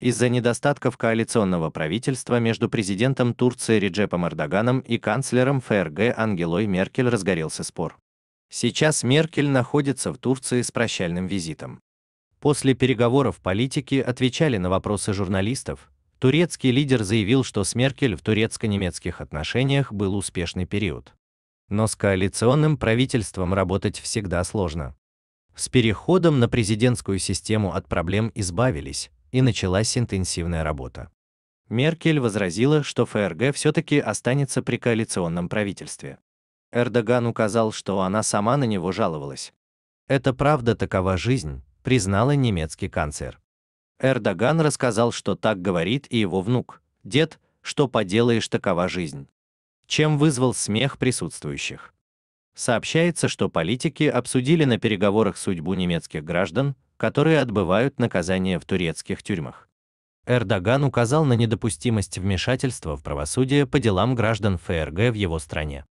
Из-за недостатков коалиционного правительства между президентом Турции Реджепом Эрдоганом и канцлером ФРГ Ангелой Меркель разгорелся спор. Сейчас Меркель находится в Турции с прощальным визитом. После переговоров политики отвечали на вопросы журналистов. Турецкий лидер заявил, что с Меркель в турецко-немецких отношениях был успешный период. Но с коалиционным правительством работать всегда сложно. С переходом на президентскую систему от проблем избавились, и началась интенсивная работа. Меркель возразила, что ФРГ все-таки останется при коалиционном правительстве. Эрдоган указал, что она сама на него жаловалась. Это правда такова жизнь, признала немецкий канцлер. Эрдоган рассказал, что так говорит и его внук. Дед, что поделаешь, такова жизнь. Чем вызвал смех присутствующих. Сообщается, что политики обсудили на переговорах судьбу немецких граждан, которые отбывают наказание в турецких тюрьмах. Эрдоган указал на недопустимость вмешательства в правосудие по делам граждан ФРГ в его стране.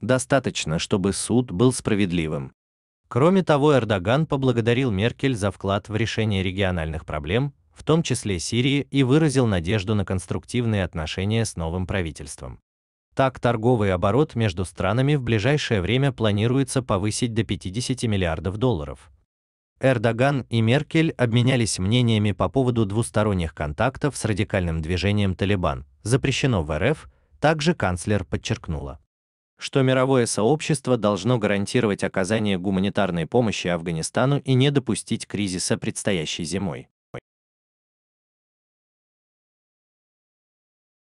Достаточно, чтобы суд был справедливым. Кроме того, Эрдоган поблагодарил Меркель за вклад в решение региональных проблем, в том числе Сирии, и выразил надежду на конструктивные отношения с новым правительством. Так, торговый оборот между странами в ближайшее время планируется повысить до 50 миллиардов долларов, Эрдоган и Меркель обменялись мнениями по поводу двусторонних контактов с радикальным движением Талибан, запрещено в РФ, также канцлер подчеркнула, что мировое сообщество должно гарантировать оказание гуманитарной помощи Афганистану и не допустить кризиса предстоящей зимой.